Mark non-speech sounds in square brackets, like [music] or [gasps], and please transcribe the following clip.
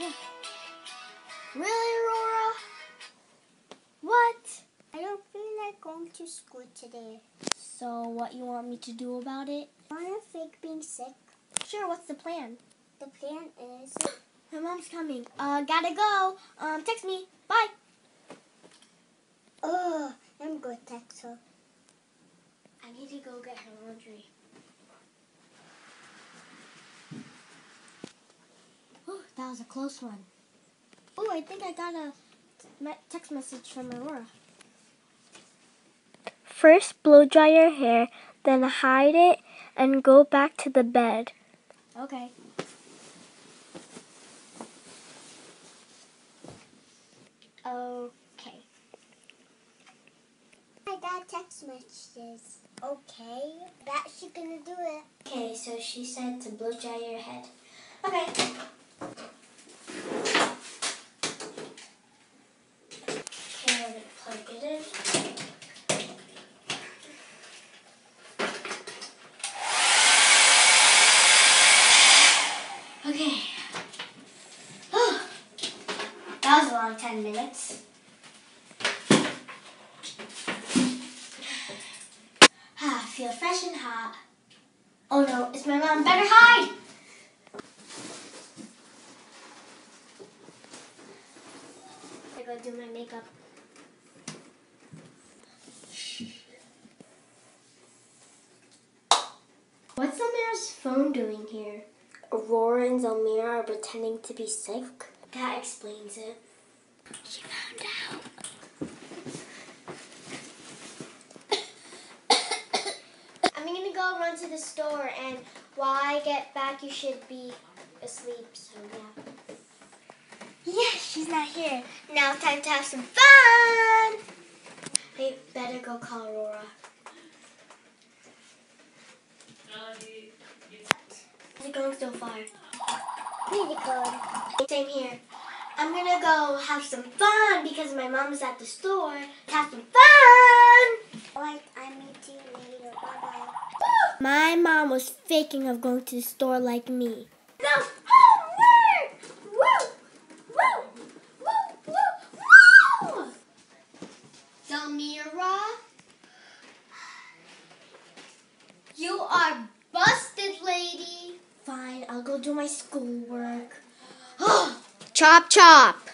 [sighs] Really, Aurora? What? I don't feel like going to school today. So, what you want me to do about it? Wanna fake being sick? Sure, what's the plan? The plan is My mom's coming. Uh, gotta go. Um, text me. Bye. Oh, I'm good, text her. I need to go get her laundry. Oh, that was a close one. Oh, I think I got a text message from Aurora. First, blow dry your hair, then hide it and go back to the bed. Okay. Okay. I got text messages. Okay, that's she gonna do it. Okay, so she said to blow dry your head. Okay. Okay, I'm it. Okay. Oh, that was a long 10 minutes. Ah, feel fresh and hot. Oh no, it's my mom. Better hide! I go do my makeup. Phone doing here? Aurora and Zelmira are pretending to be sick. That explains it. She found out. I'm gonna go run to the store, and while I get back, you should be asleep. So yeah. Yes, she's not here. Now it's time to have some fun. I better go call Aurora. How's it going so far? Pretty good. Same here. I'm gonna go have some fun because my mom's at the store. Have some fun! Alright, I meet you later. Bye bye. My mom was faking of going to the store like me. No! Homework! Woo! Woo! Woo! Woo! Woo! Zelmira, you are busted, lady. Fine, I'll go do my schoolwork. [gasps] chop chop!